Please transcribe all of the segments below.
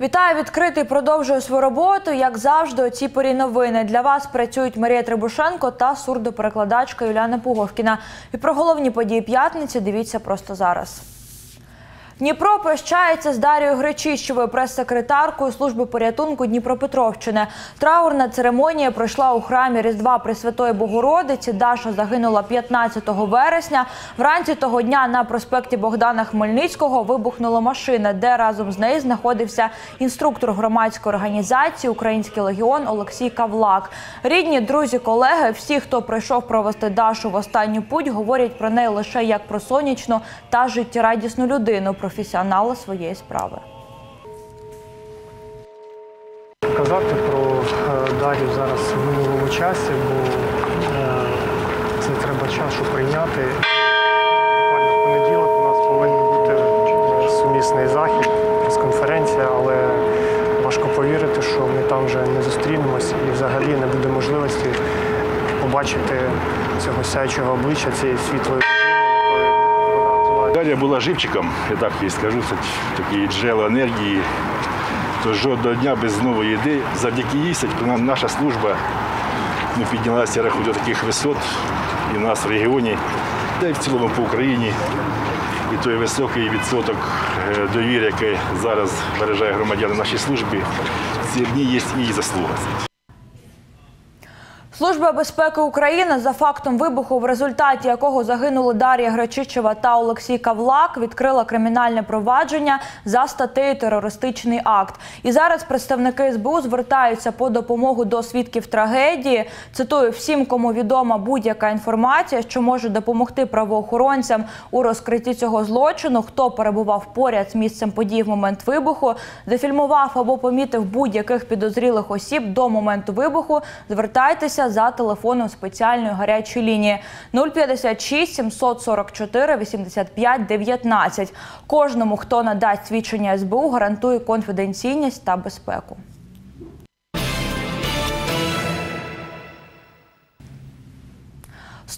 Вітаю, відкритий. Продовжує свою роботу. Як завжди, у порі новини для вас працюють Марія Трибушенко та сурдоперекладачка Юліана Пуговкіна. І про головні події п'ятниці дивіться просто зараз. Дніпро прощається з Дарією Гречищевою, прес-секретаркою служби порятунку Дніпропетровщини. Траурна церемонія пройшла у храмі Різдва Пресвятої Богородиці. Даша загинула 15 вересня. Вранці того дня на проспекті Богдана Хмельницького вибухнула машина, де разом з нею знаходився інструктор громадської організації Український легіон Олексій Кавлак. Рідні, друзі, колеги, всі, хто прийшов провести Дашу в останню путь, говорять про неї лише як про сонячну та життєрадісну людину професіонала своєї справи. Казати про е, Дар'ю зараз в минулому часі, бо е, це треба часу прийняти. В понеділок у нас повинен бути е, сумісний захід, прес-конференція, але важко повірити, що ми там вже не зустрінемось і взагалі не буде можливості побачити цього сяючого обличчя, цієї світлої вона була. Живчиком, я так їй скажу, це такий джерело енергії. То жодного дня без нової їди. Завдяки їй наша служба ну, піднялася я рахую, до таких висот і в нас в регіоні, та й в цілому по Україні. І той високий відсоток е, довіри, який зараз бережає громадяни нашій службі, ці дні є і її заслуга. Служба безпеки України за фактом вибуху, в результаті якого загинули Дар'я Гречичева та Олексій Кавлак, відкрила кримінальне провадження за статтею терористичний акт. І зараз представники СБУ звертаються по допомогу до свідків трагедії. Цитую всім, кому відома будь-яка інформація, що може допомогти правоохоронцям у розкритті цього злочину. Хто перебував поряд з місцем подій в момент вибуху, зафільмував або помітив будь-яких підозрілих осіб до моменту вибуху. Звертайтеся за телефоном спеціальної гарячої лінії 056 744 85 19. Кожному, хто надасть свідчення СБУ, гарантує конфіденційність та безпеку.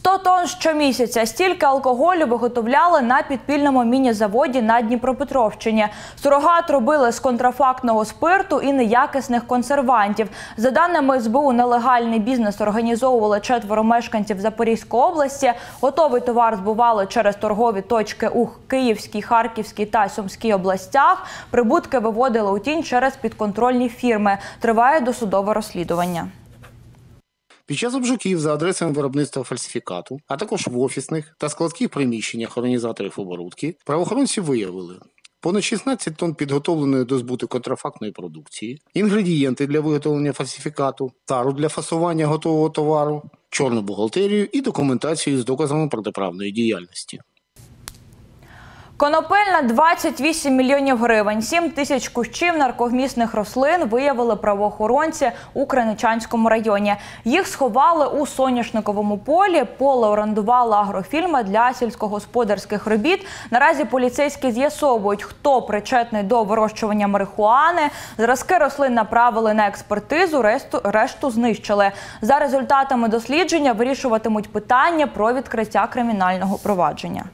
«100 тонн щомісяця. Стільки алкоголю виготовляли на підпільному міні-заводі на Дніпропетровщині. Сурогат робили з контрафактного спирту і неякісних консервантів. За даними СБУ, нелегальний бізнес організовували четверо мешканців Запорізької області. Готовий товар збували через торгові точки у Київській, Харківській та Сумській областях. Прибутки виводили у тінь через підконтрольні фірми. Триває досудове розслідування. Під час обшуків за адресами виробництва фальсифікату, а також в офісних та складських приміщеннях організаторів оборудки, правоохоронці виявили понад 16 тонн підготовленої до збуту контрафактної продукції, інгредієнти для виготовлення фальсифікату, тару для фасування готового товару, чорну бухгалтерію і документацію з доказами протиправної діяльності. Конопельна 28 мільйонів гривень, 7 тисяч кущів нарковмісних рослин виявили правоохоронці у Криничанському районі. Їх сховали у соняшниковому полі. Поле орендувала агрофільма для сільськогосподарських робіт. Наразі поліцейські з'ясовують, хто причетний до вирощування марихуани. Зразки рослин направили на експертизу, решту, решту знищили. За результатами дослідження вирішуватимуть питання про відкриття кримінального провадження.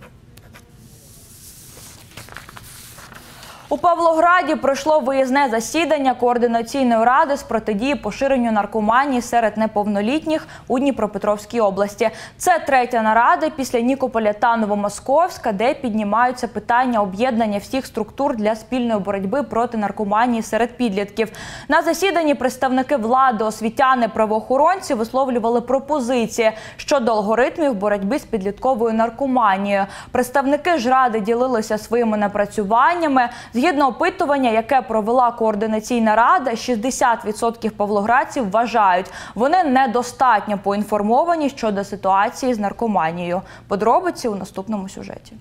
У Павлограді пройшло виїзне засідання координаційної ради з протидії поширенню наркоманії серед неповнолітніх у Дніпропетровській області. Це третя нарада після Нікополя та Новомосковська, де піднімаються питання об'єднання всіх структур для спільної боротьби проти наркоманії серед підлітків. На засіданні представники влади, освітяни, правоохоронці висловлювали пропозиції щодо алгоритмів боротьби з підлітковою наркоманією. Представники ж ради ділилися своїми напрацюваннями. Згідно опитування, яке провела координаційна рада, 60% павлоградців вважають, вони недостатньо поінформовані щодо ситуації з наркоманією. Подробиці у наступному сюжеті.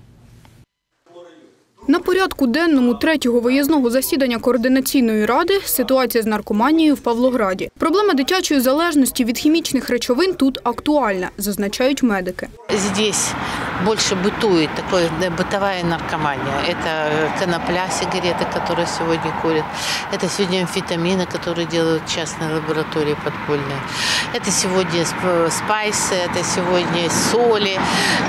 На порядку денному третього виїзного засідання координаційної ради ситуація з наркоманією в Павлограді. Проблема дитячої залежності від хімічних речовин тут актуальна, зазначають медики. Здесь больше бытует, такое да, бытовая наркомания. Это конопля, сигареты, которые сегодня курят. Это сегодня амфетамины, которые делают частные лаборатории подпольные. Это сегодня сп- спайсы, это сегодня соли,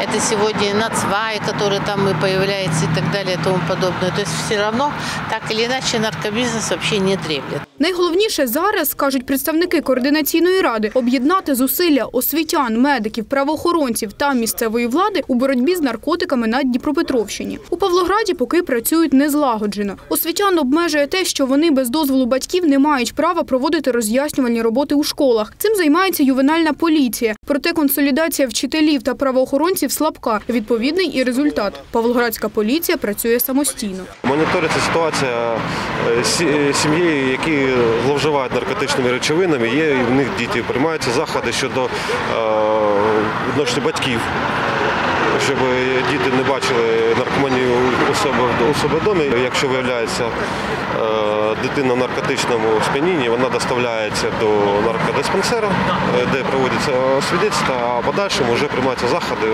это сегодня нацвай, который там и появляется и так далее и тому подобное. То есть все равно, так или иначе, наркобизнес вообще не дремлет. Найголовніше зараз, кажуть представники координаційної ради, об'єднати зусилля освітян, медиків, правоохоронців та місцевої влади у боротьбі з наркотиками на Дніпропетровщині. У Павлограді поки працюють незлагоджено. Освітян обмежує те, що вони без дозволу батьків не мають права проводити роз'яснювальні роботи у школах. Цим займається ювенальна поліція. Проте консолідація вчителів та правоохоронців слабка. Відповідний і результат. Павлоградська поліція працює самостійно. Моніториться ситуація е, е, сім'ї, які зловживають наркотичними речовинами. Є і в них діти. Приймаються заходи щодо е, відношення батьків, щоб діти не бачили наркоманію у себе, у вдома. Якщо виявляється дитина в наркотичному сп'янінні, вона доставляється до наркодиспансера, де проводиться свідництво, а в подальшому вже приймаються заходи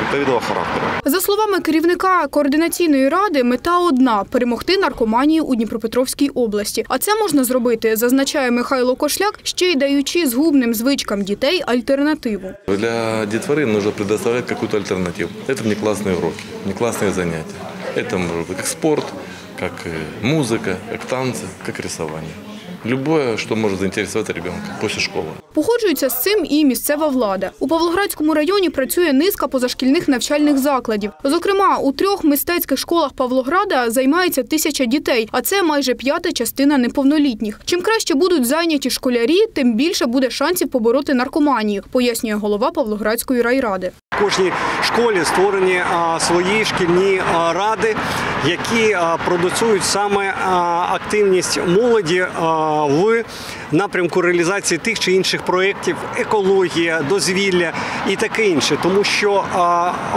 відповідного характеру. За словами керівника координаційної ради, мета одна перемогти наркоманію у Дніпропетровській області. А це можна зробити, зазначає Михайло Кошляк, ще й даючи згубним звичкам дітей альтернативу. Для детворы нужно предоставлять какую-то альтернативу. Это внеклассные уроки, внеклассные занятия. Это может быть как спорт, как э, музыка, как танцы, как рисование. Любое, что может заинтересовать ребенка после школы. Погоджується з цим і місцева влада. У Павлоградському районі працює низка позашкільних навчальних закладів. Зокрема, у трьох мистецьких школах Павлограда займається тисяча дітей, а це майже п'ята частина неповнолітніх. Чим краще будуть зайняті школярі, тим більше буде шансів побороти наркоманію, пояснює голова Павлоградської райради. Кожній школі створені свої шкільні ради, які продуцюють саме активність молоді в напрямку реалізації тих чи інших проєктів, екологія, дозвілля і таке інше. Тому що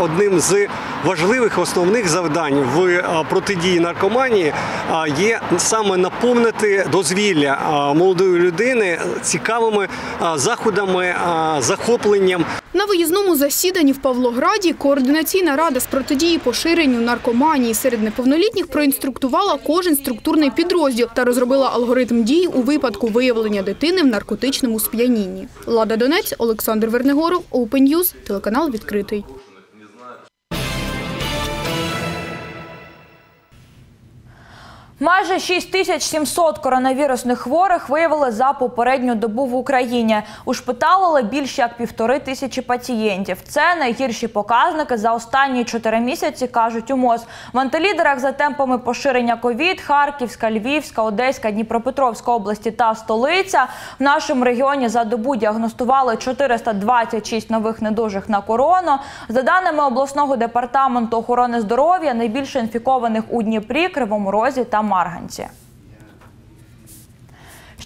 одним з важливих основних завдань в протидії наркоманії є саме наповнити дозвілля молодої людини цікавими заходами, захопленням На виїзному засіданні в Павлограді координаційна рада з протидії поширенню наркоманії серед неповнолітніх проінструктувала кожен структурний підрозділ та розробила алгоритм дій у випадку виявлення дитини в наркотичному сп'янінні. Лада Донець, Олександр Вернегоров, Open News, телеканал відкритий. Майже 6700 коронавірусних хворих виявили за попередню добу в Україні. Ушпиталили більш як півтори тисячі пацієнтів. Це найгірші показники за останні чотири місяці, кажуть у МОЗ. В антилідерах за темпами поширення ковід Харківська, Львівська, Одеська, Дніпропетровська області та столиця. В нашому регіоні за добу діагностували 426 нових недужих на корону. За даними обласного департаменту охорони здоров'я, найбільше інфікованих у Дніпрі, Кривому Розі та Марганці.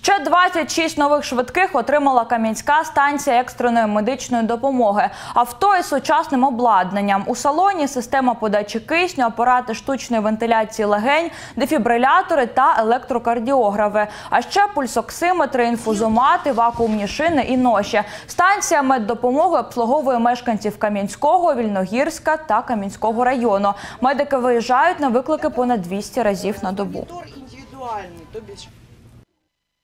Ще 26 нових швидких отримала Кам'янська станція екстреної медичної допомоги. Авто із сучасним обладнанням. У салоні система подачі кисню, апарати штучної вентиляції легень, дефібрилятори та електрокардіографи. А ще пульсоксиметри, інфузомати, вакуумні шини і ноші. Станція меддопомоги обслуговує мешканців Кам'янського, Вільногірська та Кам'янського району. Медики виїжджають на виклики понад 200 разів на добу. индивидуальный, то бишь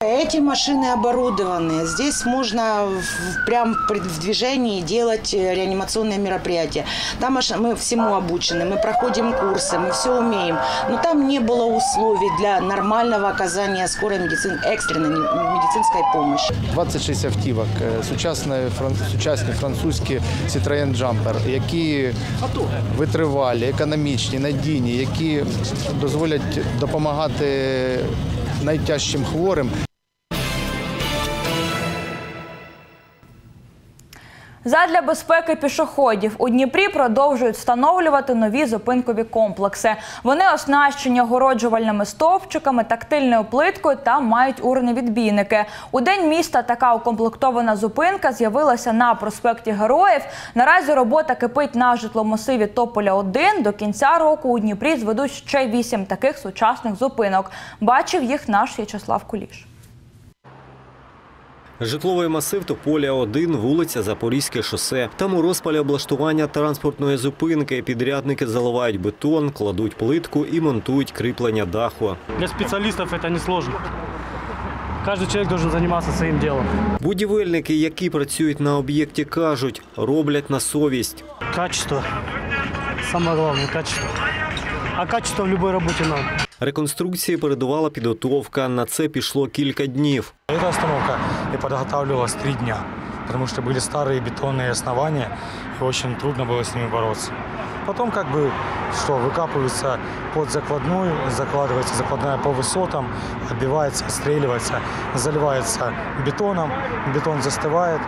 эти машины оборудованы. Здесь можно в- прям при- в движении делать э, реанимационные мероприятия. Там аж мы всему обучены, мы проходим курсы, мы все умеем. Но там не было условий для нормального оказания скорой медицин, экстренной не- медицинской помощи. 26 автівок, е, сучасні, фран- сучасні французькі Citroën Jumper, які витривалі, економічні, надійні, які дозволять допомагати найтяжчим хворим. Задля безпеки пішоходів у Дніпрі продовжують встановлювати нові зупинкові комплекси. Вони оснащені огороджувальними стовпчиками, тактильною плиткою та мають урни відбійники. У день міста така укомплектована зупинка з'явилася на проспекті Героїв. Наразі робота кипить на житломасиві Тополя 1 До кінця року у Дніпрі зведуть ще вісім таких сучасних зупинок. Бачив їх наш В'ячеслав Куліш. Житловий масив Тополя 1, вулиця Запорізьке шосе. Там у розпалі облаштування транспортної зупинки підрядники заливають бетон, кладуть плитку і монтують кріплення даху. Для спеціалістів це не складно. Кожен чоловік має займатися своїм ділом. Будівельники, які працюють на об'єкті, кажуть, роблять на совість. Качество. Саме головне качество. А качество в будь-якій роботі надо. Реконструкції передувала підготовка. На це пішло кілька днів. Эта остановка и подготавливалась три дня, потому что были старые бетонные основания, и очень трудно было с ними бороться. Потом как бы что, выкапывается под закладную, закладывается закладная по высотам, отбивается, отстреливается, заливается бетоном, бетон застывает,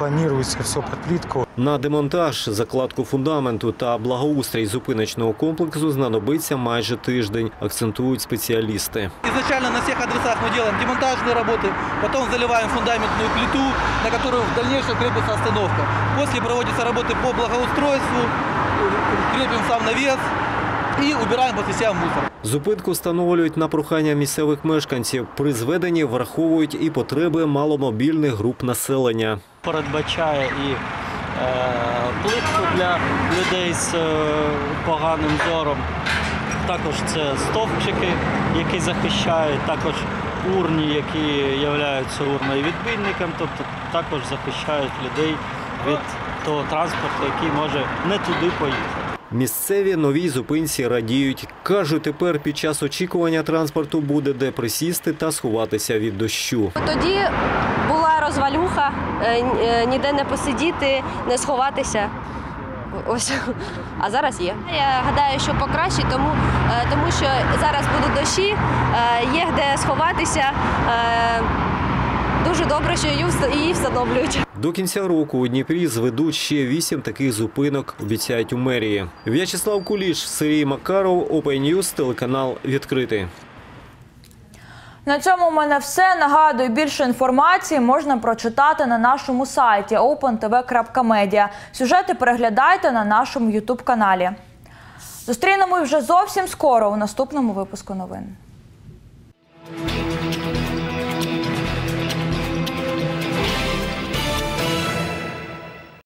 планируется все под плитку. На демонтаж, закладку фундаменту та благоустрій зупиночного комплексу знадобиться майже тиждень, акцентують спеціалісти. Изначально на всех адресах мы делаем демонтажные работы, потом заливаем фундаментную плиту, на которую в дальнейшем крепится остановка. После проводятся работы по благоустройству, э, крепим сам навес и убираем после себя мусор. Зупинку встановлюють на прохання місцевих мешканців. При зведенні враховують і потреби маломобільних груп населення. передбачає і е, плитку для людей з е, поганим зором. Також це стовпчики, які захищають, також урні, які являються урною відбійником, тобто також захищають людей від того транспорту, який може не туди поїхати. Місцеві новій зупинці радіють. Кажуть, тепер під час очікування транспорту буде де присісти та сховатися від дощу. Тоді була розвалюха, е, е, ніде не посидіти, не сховатися. А зараз є. Я гадаю, що покраще, тому, е, тому що зараз будуть дощі, є де сховатися. Дуже добре, що її вс- її встановлюють. До кінця року у Дніпрі зведуть ще вісім таких зупинок, обіцяють у мерії. В'ячеслав Куліш, Сергій Макаров, Open News, телеканал відкритий. На цьому у мене все. Нагадую, більше інформації можна прочитати на нашому сайті opentv.media. Сюжети переглядайте на нашому Ютуб каналі. Зустрінемось вже зовсім скоро у наступному випуску новин.